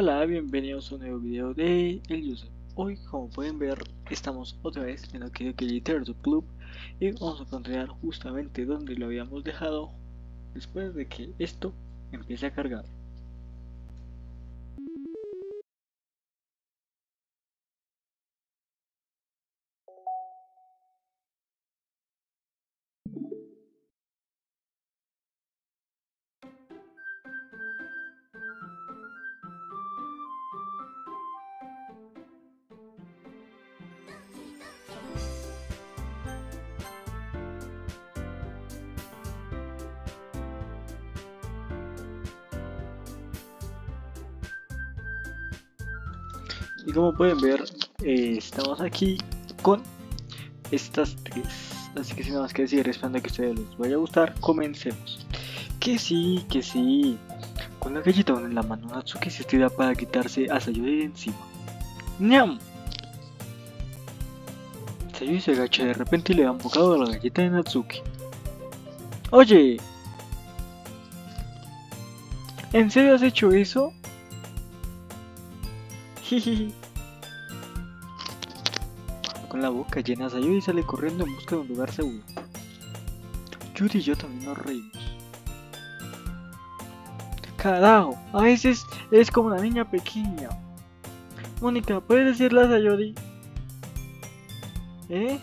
Hola, bienvenidos a un nuevo video de El User. Hoy, como pueden ver, estamos otra vez en lo que Literature Club y vamos a continuar justamente donde lo habíamos dejado después de que esto empiece a cargar. Pueden ver, eh, estamos aquí con estas tres. Así que sin nada más que decir, esperando que a ustedes les vaya a gustar, comencemos. Que sí, que sí. Con la galleta en la mano, Natsuki se estira para quitarse a Sayuri de encima. ¡Niam! Sayuri se agacha de repente y le da un bocado a la galleta de Natsuki. ¡Oye! ¿En serio has hecho eso? Con la boca llena, Sayuri sale corriendo en busca de un lugar seguro. Yuri y yo también nos reímos. Carajo, a veces es como una niña pequeña. Mónica, ¿puedes decirle a Sayori? ¿Eh?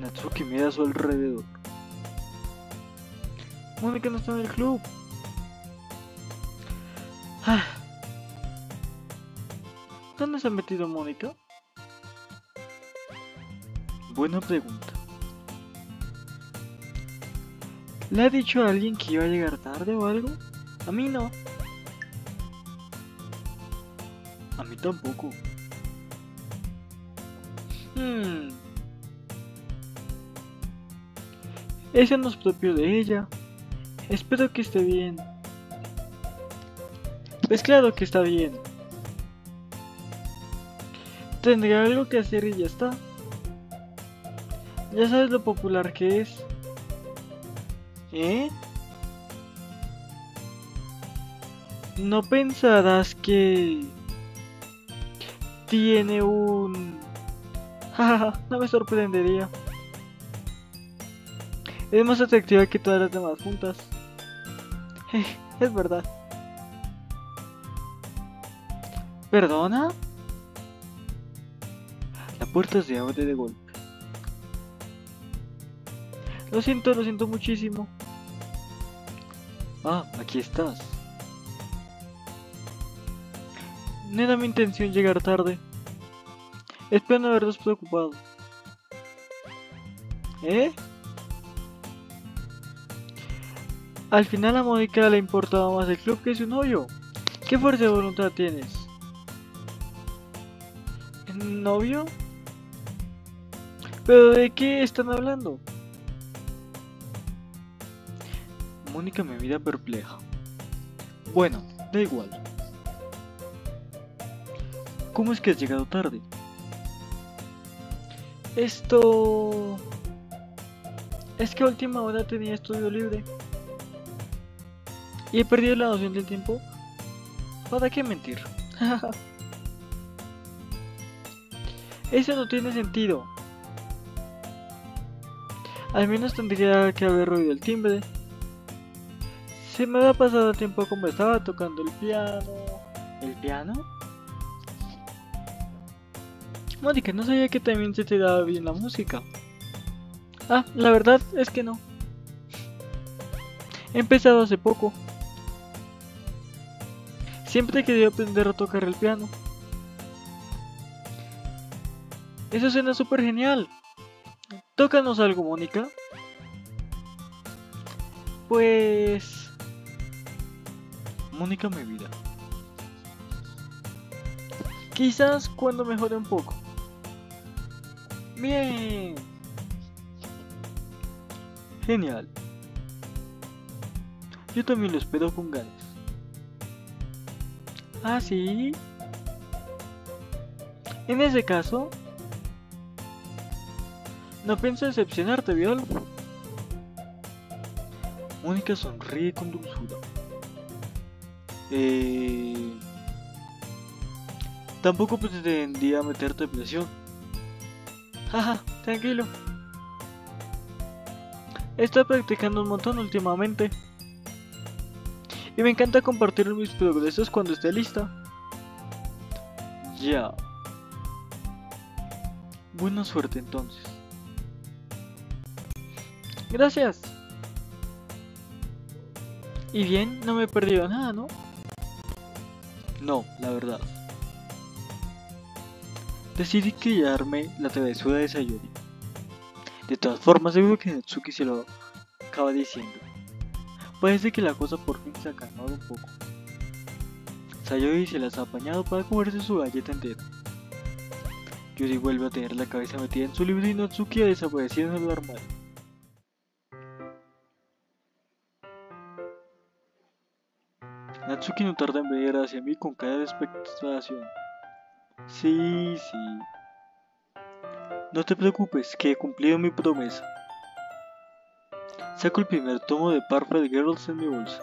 Natsuki mira a su alrededor. Mónica no está en el club. Ah. ¿Dónde se ha metido Mónica? Buena pregunta. ¿Le ha dicho a alguien que iba a llegar tarde o algo? A mí no. A mí tampoco. Hmm. Eso no es propio de ella. Espero que esté bien. Pues claro que está bien. Tendré algo que hacer y ya está. Ya sabes lo popular que es. ¿Eh? ¿No pensarás que tiene un... no me sorprendería. Es más atractiva que todas las demás juntas. es verdad. ¿Perdona? La puerta se abre de golpe. Lo siento, lo siento muchísimo. Ah, aquí estás. No era mi intención llegar tarde. Espero no haberlos preocupado. ¿Eh? Al final a Mónica le importaba más el club que su novio. ¿Qué fuerza de voluntad tienes? ¿Novio? ¿Pero de qué están hablando? Mónica me mira perpleja. Bueno, da igual. ¿Cómo es que has llegado tarde? Esto... Es que a última hora tenía estudio libre. Y he perdido la noción del tiempo. ¿Para qué mentir? Eso no tiene sentido. Al menos tendría que haber oído el timbre. Se me había pasado el tiempo como estaba tocando el piano. ¿El piano? Mónica, no sabía que también se te daba bien la música. Ah, la verdad es que no. He empezado hace poco. Siempre he querido aprender a tocar el piano. Eso suena súper genial. Tócanos algo, Mónica. Pues... Mónica mi vida. Quizás cuando mejore un poco. Bien. Genial. Yo también lo espero con ganas. ¿Ah, sí? En ese caso, no pienso decepcionarte, ¿viol? Mónica sonríe con dulzura. Eh, tampoco pretendía meterte presión. Jaja, tranquilo. Estoy practicando un montón últimamente. Y me encanta compartir mis progresos cuando esté lista. Ya. Buena suerte entonces. Gracias. Y bien, no me he perdido nada, ¿no? No, la verdad. Decidí quedarme la travesura de Sayori. De todas formas, seguro que Natsuki se lo acaba diciendo. Parece que la cosa por fin se ha calmado un poco. Sayori se las ha apañado para comerse su galleta entera. Yuri vuelve a tener la cabeza metida en su libro y Natsuki ha desaparecido en el armario. Natsuki no tarda en venir hacia mí con cara de expectación. Sí, sí. No te preocupes, que he cumplido mi promesa. Saco el primer tomo de Perfect Girls en mi bolsa.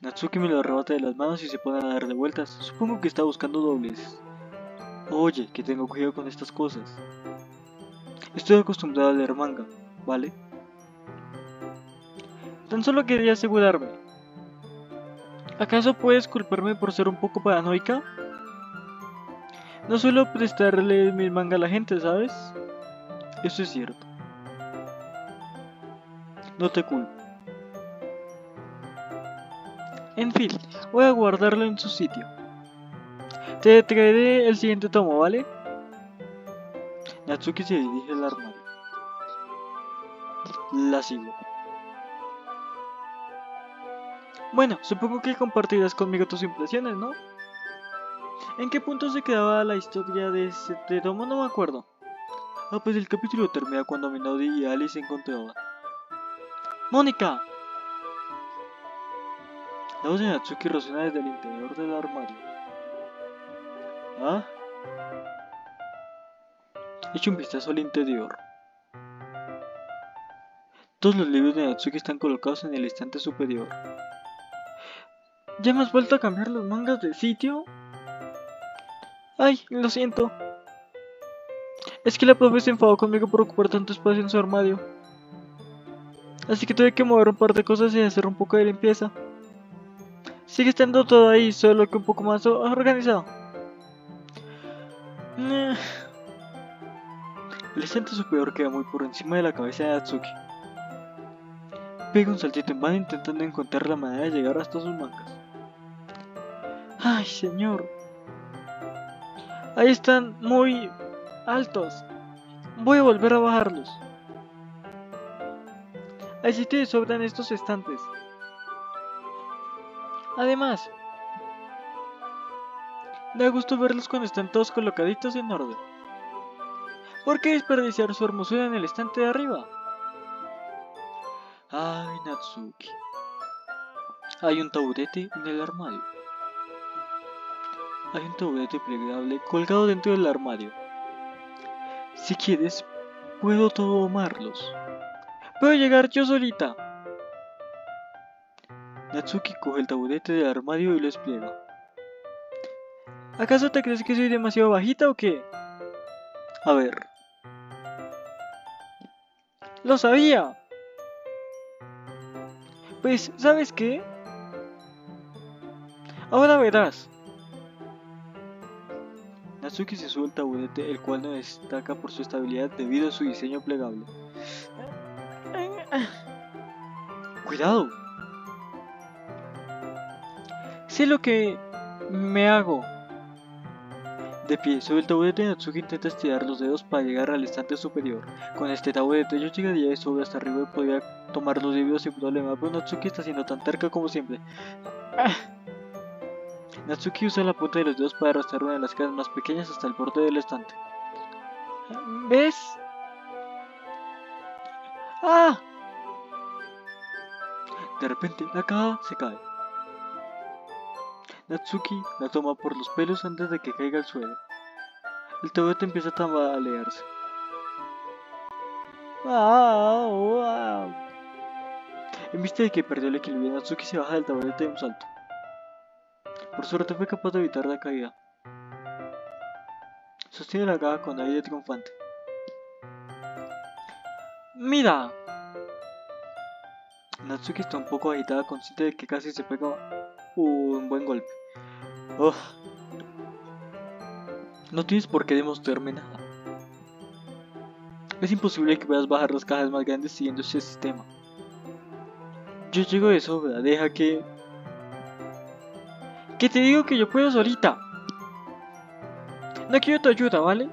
Natsuki me lo arrebata de las manos y se pone a dar de vueltas. Supongo que está buscando dobleces. Oye, que tengo cuidado con estas cosas. Estoy acostumbrado a leer manga, ¿vale? Tan solo quería asegurarme. ¿Acaso puedes culparme por ser un poco paranoica? No suelo prestarle mi manga a la gente, ¿sabes? Eso es cierto. No te culpo. En fin, voy a guardarlo en su sitio. Te traeré el siguiente tomo, ¿vale? Natsuki se dirige al armario. La sigo. Bueno, supongo que compartirás conmigo tus impresiones, ¿no? ¿En qué punto se quedaba la historia de este tomo? No me acuerdo. Ah, pues el capítulo termina cuando Minodi y Alice se encontraban. ¡Mónica! La voz de Natsuki resuena desde el interior del armario. ¿Ah? Echo un vistazo al interior. Todos los libros de Natsuki están colocados en el estante superior. ¿Ya has vuelto a cambiar los mangas de sitio? Ay, lo siento. Es que la profe se enfadó conmigo por ocupar tanto espacio en su armario. Así que tuve que mover un par de cosas y hacer un poco de limpieza. Sigue estando todo ahí, solo que un poco más organizado. El estante superior queda muy por encima de la cabeza de Atsuki. Pega un saltito en vano intentando encontrar la manera de llegar hasta sus mangas. ¡Ay, señor! Ahí están muy altos. Voy a volver a bajarlos. Hay sitio de sobra en estos estantes. Además, da gusto verlos cuando están todos colocaditos en orden. ¿Por qué desperdiciar su hermosura en el estante de arriba? Ay, Natsuki. Hay un taburete en el armario. Hay un taburete plegable colgado dentro del armario. Si quieres, puedo tomarlos. Puedo llegar yo solita. Natsuki coge el taburete del armario y lo despliega. ¿Acaso te crees que soy demasiado bajita o qué? A ver. ¡Lo sabía! Pues, ¿sabes qué? Ahora verás. Natsuki se sube al taburete, el cual no destaca por su estabilidad debido a su diseño plegable. ¡Cuidado! Sé lo que me hago. De pie, sobre el taburete, Natsuki intenta estirar los dedos para llegar al estante superior. Con este taburete yo llegaría y sube hasta arriba y podría tomar los libros sin problema, pero Natsuki está siendo tan terca como siempre. Natsuki usa la punta de los dedos para arrastrar una de las cajas más pequeñas hasta el borde del estante. ¿Ves? ¡Ah! De repente, la caja se cae. Natsuki la toma por los pelos antes de que caiga al suelo. El taburete empieza a tambalearse. ¡Ah! ¡Wow! En vista de que perdió el equilibrio, Natsuki se baja del taburete de un salto. Por suerte fue capaz de evitar la caída. Sostiene la caja con aire triunfante. ¡Mira! Natsuki está un poco agitada, consciente de que casi se pega un buen golpe. Oh. No tienes por qué demostrarme nada. Es imposible que puedas bajar las cajas más grandes siguiendo ese sistema. Yo llego de sobra, deja que... Que te digo que yo puedo solita. No quiero tu ayuda, ¿vale?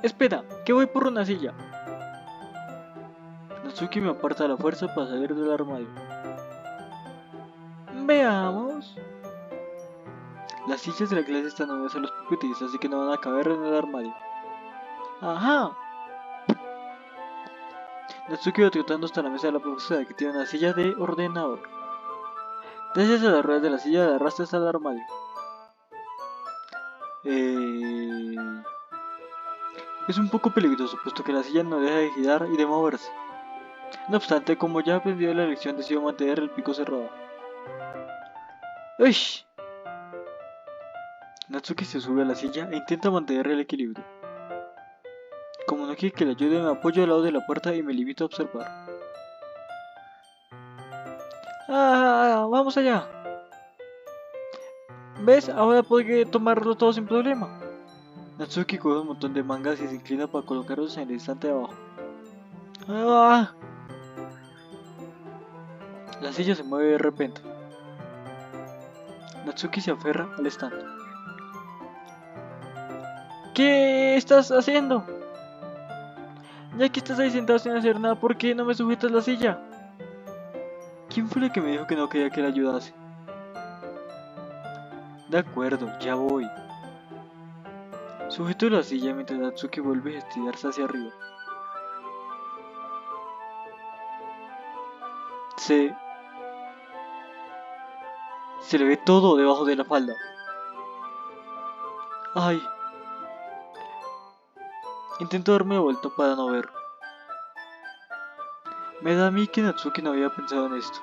Espera, que voy por una silla. Natsuki me aparta la fuerza para salir del armario. Veamos. Las sillas de la clase están unidas a los pupitres, así que no van a caber en el armario. Ajá. Natsuki va trotando hasta la mesa de la profesora, que tiene una silla de ordenador. Gracias a las ruedas de la silla, la arrastras al armario. Eh... Es un poco peligroso, puesto que la silla no deja de girar y de moverse. No obstante, como ya aprendió la lección, decidió mantener el pico cerrado. ¡Uy! Natsuki se sube a la silla e intenta mantener el equilibrio. Como no quiere que le ayude, me apoyo al lado de la puerta y me limito a observar. ¡Ah! ¡Vamos allá! ¿Ves? Ahora puede tomarlo todo sin problema. Natsuki coge un montón de mangas y se inclina para colocarlos en el estante de abajo. ¡Ah! La silla se mueve de repente. Natsuki se aferra al estante. ¿Qué estás haciendo? Ya que estás ahí sentado sin hacer nada, ¿por qué no me sujetas la silla? ¿Quién fue el que me dijo que no quería que le ayudase? De acuerdo, ya voy. Sujeto la silla mientras Natsuki vuelve a estirarse hacia arriba. Se... Se le ve todo debajo de la falda. Ay. Intento darme vuelta para no verlo. Me da a mí que Natsuki no había pensado en esto.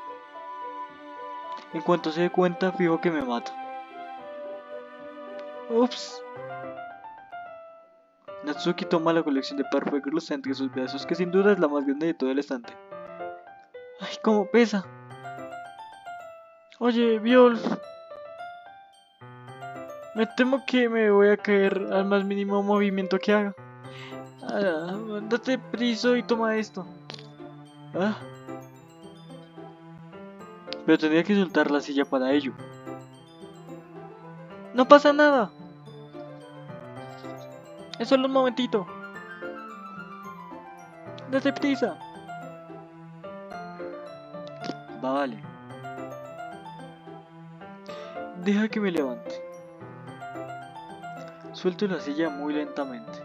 En cuanto se dé cuenta, fijo que me mata. Ups. Natsuki toma la colección de Perfect Girls entre sus brazos, que sin duda es la más grande de todo el estante. ¡Ay, cómo pesa! Oye, Viol. Me temo que me voy a caer al más mínimo movimiento que haga. Ah, date prisa y toma esto. Ah. Pero tendría que soltar la silla para ello. No pasa nada. Es solo un momentito. Date prisa. Vale. Deja que me levante. Suelto la silla muy lentamente.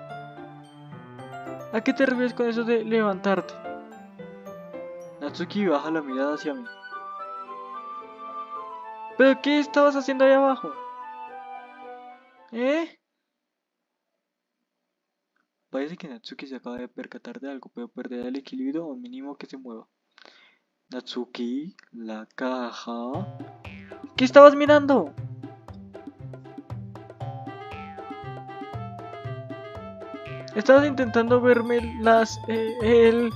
¿A qué te refieres con eso de levantarte? Natsuki baja la mirada hacia mí. ¿Pero qué estabas haciendo ahí abajo? ¿Eh? Parece que Natsuki se acaba de percatar de algo, pero perderá el equilibrio o mínimo que se mueva. Natsuki, la caja. ¿Qué estabas mirando? Estabas intentando verme las... Eh, el...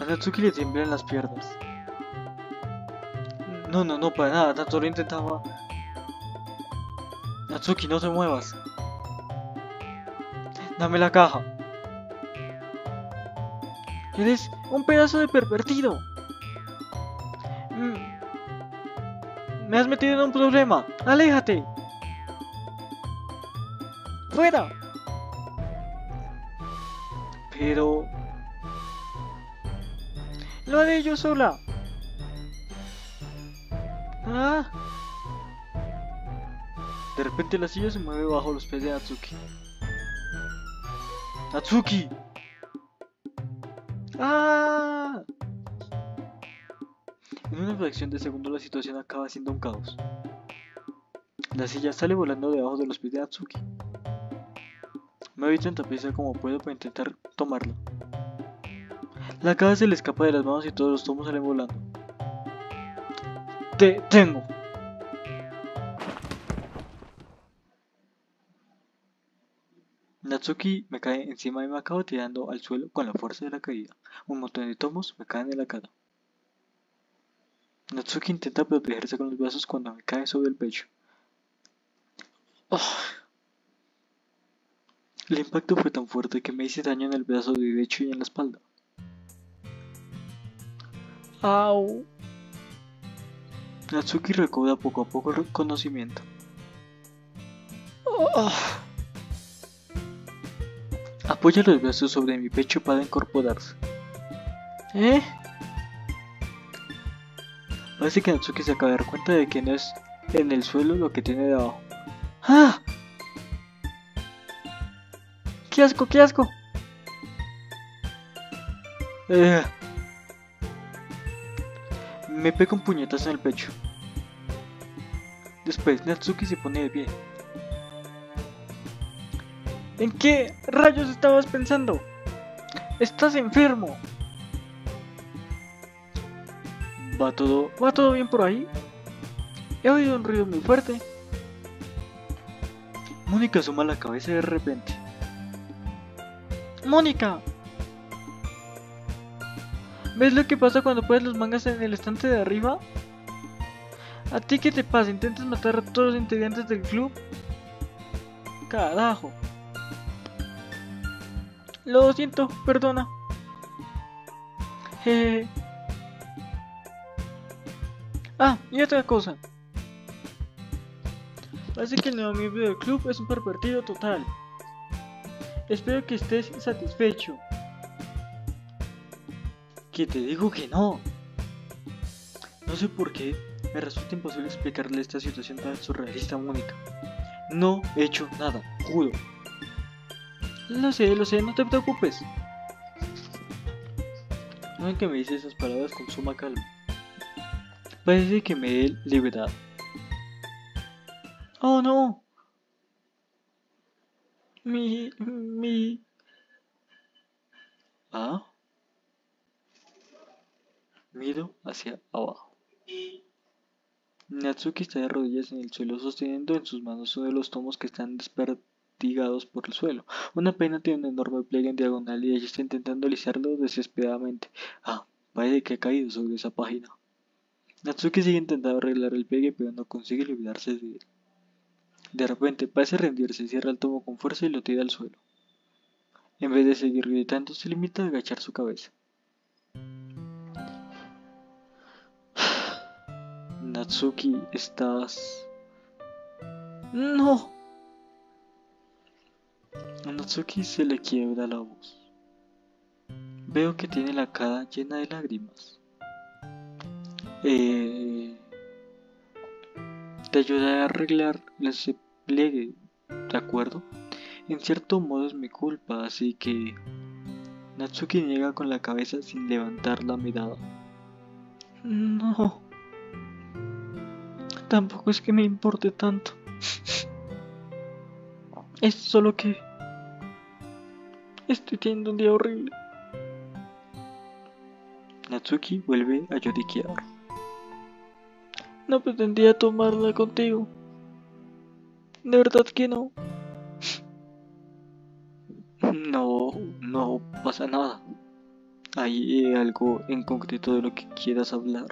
A Natsuki le tiemblan las piernas. No, no, no, para nada, solo intentaba... Natsuki, no te muevas. Dame la caja. Eres un pedazo de pervertido. Mm. Me has metido en un problema. Aléjate. Fuera. Pero... Lo haré yo sola. Ah. De repente la silla se mueve bajo los pies de Natsuki. ¡Natsuki! ¡Ah! En una fracción de segundo la situación acaba siendo un caos. La silla sale volando debajo de los pies de Natsuki. Me voy tanta prisa como puedo para intentar tomarla. La cabeza se le escapa de las manos y todos los tomos salen volando. Te tengo. Natsuki me cae encima y me acabo tirando al suelo con la fuerza de la caída. Un montón de tomos me caen en la cara. Natsuki intenta protegerse con los brazos cuando me cae sobre el pecho. Oh. El impacto fue tan fuerte que me hice daño en el brazo derecho y en la espalda. ¡Au! Natsuki recobra poco a poco el conocimiento. Oh. Apoya los brazos sobre mi pecho para incorporarse. ¿Eh? Parece que Natsuki se acaba de dar cuenta de que no es en el suelo lo que tiene debajo. ¡Ah! ¡Qué asco, qué asco! Eh. Me pega un puñetazo en el pecho. Después Natsuki se pone de pie. ¿En qué rayos estabas pensando? Estás enfermo. ¿Va todo, ¿Va todo bien por ahí? He oído un ruido muy fuerte. Mónica asoma la cabeza de repente. ¡Mónica! ¿Ves lo que pasa cuando pones los mangas en el estante de arriba? ¿A ti qué te pasa? ¿Intentas matar a todos los integrantes del club? Carajo. Lo siento, perdona. Jeje. Ah, y otra cosa. Parece que el nuevo miembro del club es un pervertido total. Espero que estés satisfecho. Que te digo que no. No sé por qué me resulta imposible explicarle esta situación tan surrealista a Mónica. No he hecho nada, juro. Lo sé, lo sé, no te preocupes. No que me dice esas palabras con suma calma. Parece que me he liberado. Oh no. Mi. mi. Ah. Miro hacia abajo. Natsuki está de rodillas en el suelo sosteniendo en sus manos uno de los tomos que están despertados por el suelo. Una pena tiene un enorme pliegue en diagonal y ella está intentando alisarlo desesperadamente. Ah, parece que ha caído sobre esa página. Natsuki sigue intentando arreglar el pliegue pero no consigue liberarse de él. De repente parece rendirse, cierra el tomo con fuerza y lo tira al suelo. En vez de seguir gritando, se limita a agachar su cabeza. Natsuki, estás... No. A Natsuki se le quiebra la voz. Veo que tiene la cara llena de lágrimas. Eh, te ayudaré a arreglar ese pliegue, ¿de acuerdo? En cierto modo es mi culpa, así que... Natsuki niega con la cabeza sin levantar la mirada. No. Tampoco es que me importe tanto. es solo que... Estoy teniendo un día horrible. Natsuki vuelve a lloriquear. No pretendía tomarla contigo. De verdad que no. No, no pasa nada. Hay algo en concreto de lo que quieras hablar.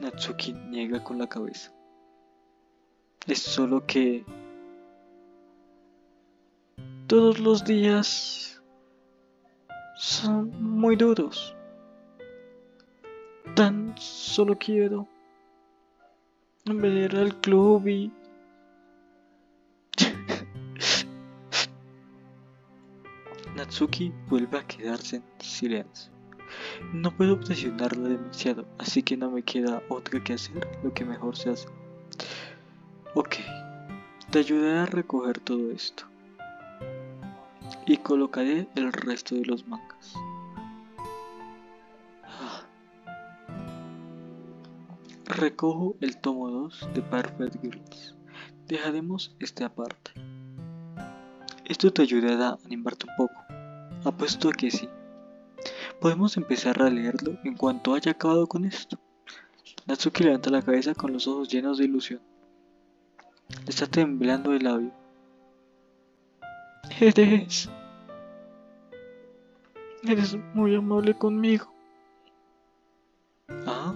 Natsuki niega con la cabeza. Es solo que todos los días son muy duros. Tan solo quiero ver al club y... Natsuki vuelve a quedarse en silencio. No puedo presionarla demasiado, así que no me queda otra que hacer lo que mejor se hace. Ok, te ayudaré a recoger todo esto y colocaré el resto de los mangas. Recojo el tomo 2 de Perfect Girls. Dejaremos este aparte. Esto te ayudará a animarte un poco. Apuesto a que sí. Podemos empezar a leerlo en cuanto haya acabado con esto. Natsuki levanta la cabeza con los ojos llenos de ilusión. está temblando el labio. Eres... Eres muy amable conmigo. Ah.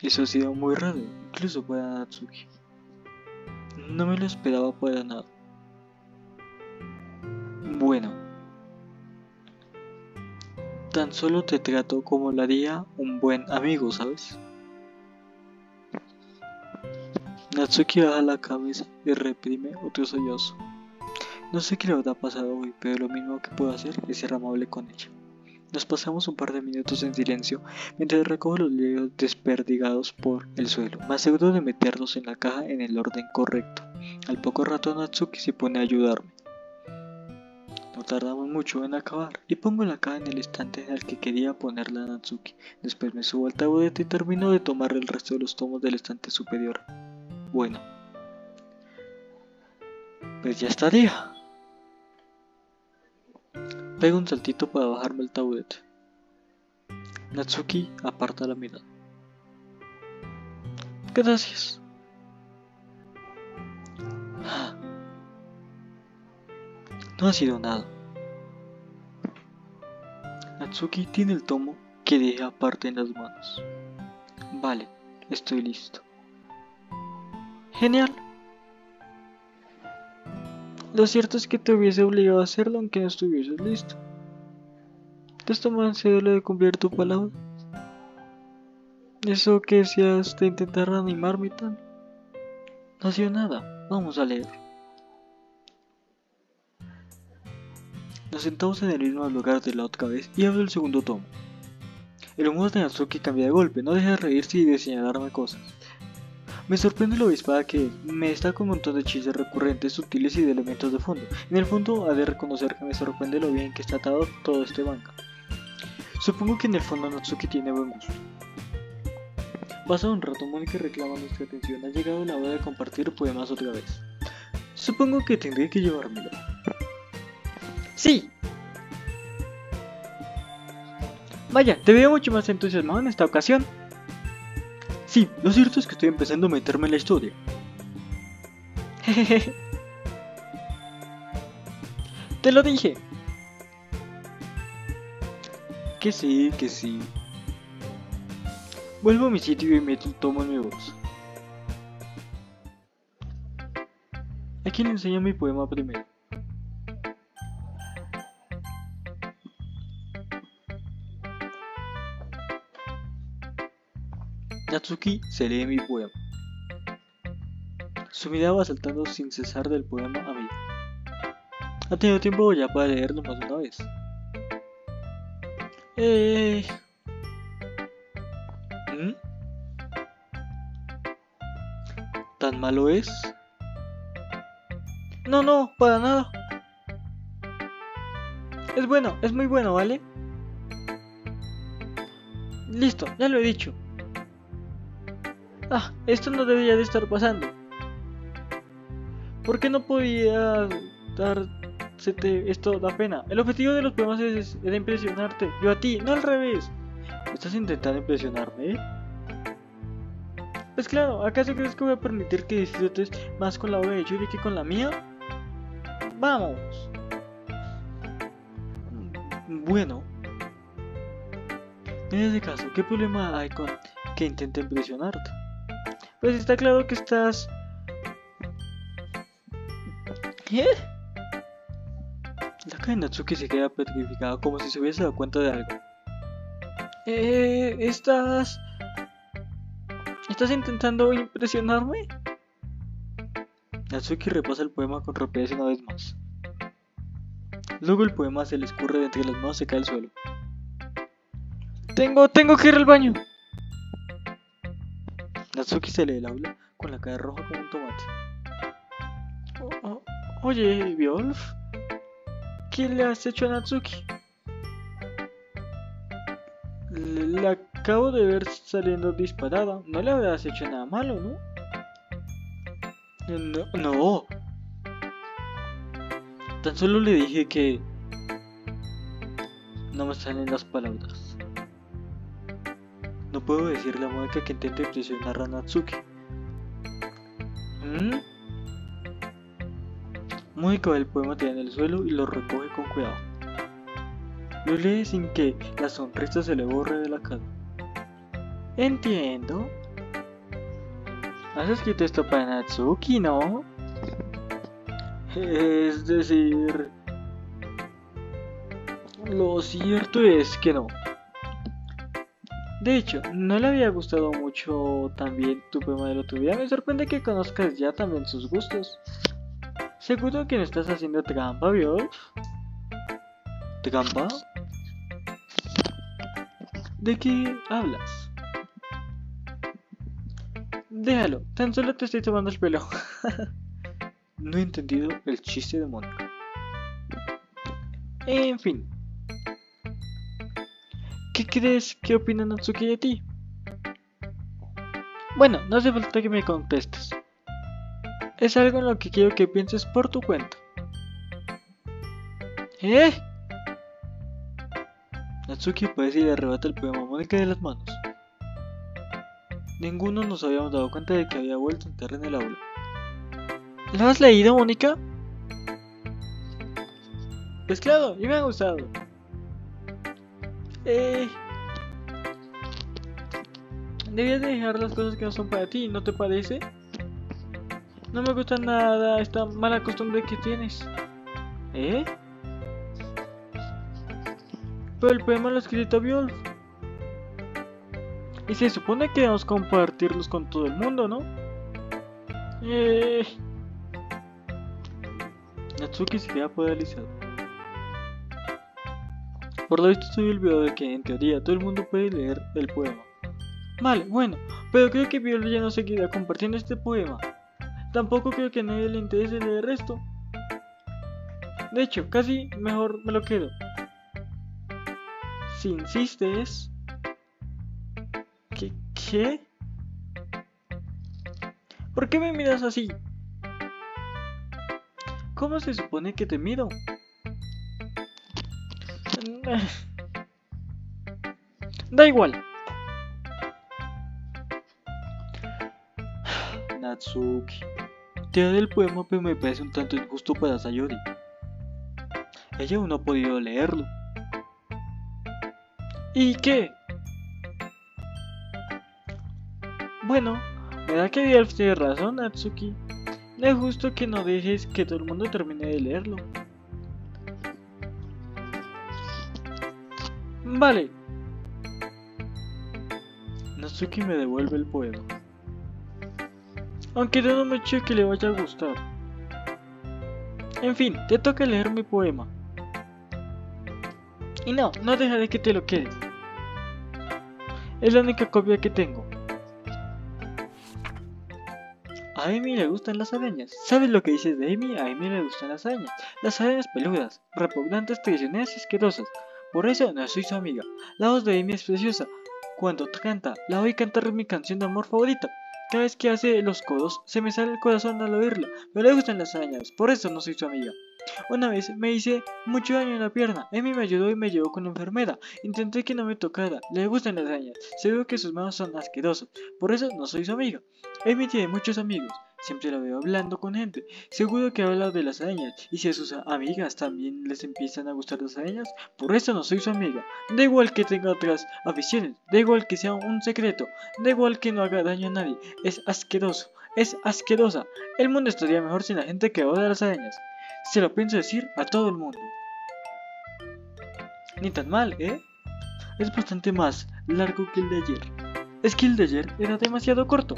Eso ha sido muy raro, incluso para Natsuki. No me lo esperaba para nada. Bueno. Tan solo te trato como lo haría un buen amigo, ¿sabes? Natsuki baja la cabeza y reprime otro sollozo. No sé qué le habrá pasado hoy, pero lo mismo que puedo hacer es ser amable con ella. Nos pasamos un par de minutos en silencio mientras recojo los libros desperdigados por el suelo, más seguro de meterlos en la caja en el orden correcto. Al poco rato Natsuki se pone a ayudarme. No tardamos mucho en acabar y pongo la caja en el estante en el que quería ponerla a Natsuki. Después me subo al taburete y termino de tomar el resto de los tomos del estante superior. Bueno, pues ya estaría. Pego un saltito para bajarme el taburete. Natsuki aparta la mirada. Gracias. No ha sido nada. Natsuki tiene el tomo que deja aparte en las manos. Vale, estoy listo. Genial. Lo cierto es que te hubiese obligado a hacerlo aunque no estuvieses listo. ¿Te has tomado en lo de cumplir tu palabra? Eso que decías de intentar animarme y tal. No ha sido nada. Vamos a leer. Nos sentamos en el mismo lugar de la otra vez y abro el segundo tomo. El humor de Natsuki cambia de golpe, no deja de reírse y de señalarme cosas. Me sorprende lo avispada que me está con un montón de chistes recurrentes, sutiles y de elementos de fondo. En el fondo, ha de reconocer que me sorprende lo bien que está atado todo este manga. Supongo que en el fondo Natsuki tiene buen gusto. Pasado un rato, Mónica reclama nuestra atención. Ha llegado la hora de compartir poemas otra vez. Supongo que tendré que llevármelo. ¡Sí! Vaya, te veo mucho más entusiasmado en esta ocasión. Sí, lo cierto es que estoy empezando a meterme en la historia. Te lo dije. Que sí, que sí. Vuelvo a mi sitio y meto tomo en mi voz. ¿A quién le enseño mi poema primero? Natsuki se lee mi poema. Su mirada va saltando sin cesar del poema a mí. Ha tenido tiempo ya para leerlo más de una vez. Eh... ¿Mm? ¿Tan malo es? No, no, para nada. Es bueno, es muy bueno, ¿vale? Listo, ya lo he dicho. Ah, esto no debería de estar pasando. ¿Por qué no podía dar esto da pena? El objetivo de los poemas es, impresionarte. Yo a ti, no al revés. ¿Estás intentando impresionarme? Pues claro, ¿acaso crees que voy a permitir que disfrutes más con la obra de Yuri que con la mía? Vamos. Bueno. En ese caso, ¿qué problema hay con que intente impresionarte? Pues está claro que estás... ¿Qué? La cara de Natsuki se queda petrificada como si se hubiese dado cuenta de algo. Eh, estás... ¿Estás intentando impresionarme? Natsuki repasa el poema con rapidez una vez más. Luego el poema se le escurre de entre las manos y cae al suelo. Tengo, tengo que ir al baño. Natsuki se lee el aula con la cara roja como un tomate. oye, Biolf, ¿qué le has hecho a Natsuki? La acabo de ver saliendo disparada. No le habrás hecho nada malo, ¿no? No, no. Tan solo le dije que... No me salen las palabras. No puedo decirle a Mónica que intente presionar a Natsuki. ¿Mm? Mónica ve el poema tirado en el suelo y lo recoge con cuidado. Lo lee sin que la sonrisa se le borre de la cara. Entiendo. Has escrito esto para Natsuki, ¿no? Es decir... Lo cierto es que no. De hecho, no le había gustado mucho también tu poema del otro día. Me sorprende que conozcas ya también sus gustos. ¿Seguro que no estás haciendo trampa, Viol? ¿Trampa? ¿De qué hablas? Déjalo, tan solo te estoy tomando el pelo. no he entendido el chiste de Mónica. En fin. ¿Qué crees que opina Natsuki de ti? Bueno, no hace falta que me contestes. Es algo en lo que quiero que pienses por tu cuenta. ¿Eh? Natsuki aparece y le arrebata el poema Mónica de las manos. Ninguno nos habíamos dado cuenta de que había vuelto a entrar en el aula. ¿Lo has leído, Mónica? Pues claro, y me ha gustado. Eh... Debías dejar las cosas que no son para ti, ¿no te parece? No me gusta nada esta mala costumbre que tienes. ¿Eh? Pero el poema lo escrito Viol. Y se supone que debemos compartirlos con todo el mundo, ¿no? Eh... Natsuki se queda paralizado. Por lo visto estoy olvidado de que en teoría todo el mundo puede leer el poema. Vale, bueno, pero creo que Viol ya no seguirá compartiendo este poema. Tampoco creo que a nadie le interese leer esto. De hecho, casi mejor me lo quedo. Si insistes... ¿Qué? ¿Qué? ¿Por qué me miras así? ¿Cómo se supone que te miro? Da igual. Natsuki. Te da el poema, pero me parece un tanto injusto para Sayori. Ella aún no ha podido leerlo. ¿Y qué? Bueno, me da que Dialf tiene razón, Natsuki. No es justo que no dejes que todo el mundo termine de leerlo. Vale. Natsuki me devuelve el poema. Aunque no me eche que le vaya a gustar. En fin, te toca leer mi poema. Y no, no dejaré que te lo quedes. Es la única copia que tengo. A Amy le gustan las arañas. ¿Sabes lo que dices de Amy? A Amy le gustan las arañas. Las arañas peludas, repugnantes, traicioneras y asquerosas. Por eso no soy su amiga. La voz de Amy es preciosa. Cuando canta, la oí cantar mi canción de amor favorita. Cada vez que hace los codos, se me sale el corazón al oírla. Pero le gustan las arañas, por eso no soy su amiga. Una vez me hice mucho daño en la pierna. Amy me ayudó y me llevó con la enfermera. Intenté que no me tocara. Le gustan las arañas. Seguro que sus manos son asquerosas. Por eso no soy su amiga. Amy tiene muchos amigos. Siempre la veo hablando con gente. Seguro que habla de las arañas. Y si a sus amigas también les empiezan a gustar las arañas, por eso no soy su amiga. Da igual que tenga otras aficiones. Da igual que sea un secreto. Da igual que no haga daño a nadie. Es asqueroso. Es asquerosa. El mundo estaría mejor sin la gente que odia las arañas. Se lo pienso decir a todo el mundo. Ni tan mal, ¿eh? Es bastante más largo que el de ayer. Es que el de ayer era demasiado corto.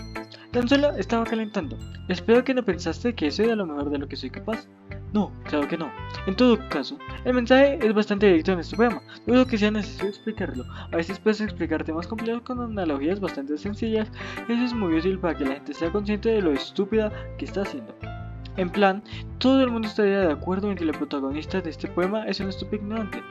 Tan solo estaba calentando. Espero que no pensaste que eso era lo mejor de lo que soy capaz. No, claro que no. En todo caso, el mensaje es bastante directo en este poema. Dudo que sea necesario explicarlo. A veces puedes explicar temas complejos con analogías bastante sencillas. Eso es muy útil para que la gente sea consciente de lo estúpida que está haciendo. En plan, todo el mundo estaría de acuerdo en que la protagonista de este poema es un estúpido ignorante.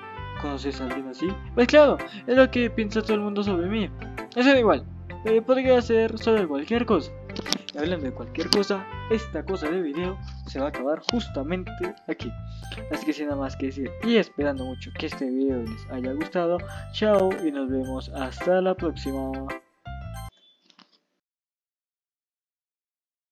¿Conoces a alguien así? Pues claro, es lo que piensa todo el mundo sobre mí. Eso da igual, eh, podría ser sobre cualquier cosa. Y hablando de cualquier cosa, esta cosa de video se va a acabar justamente aquí. Así que sin nada más que decir y esperando mucho que este video les haya gustado, chao y nos vemos hasta la próxima.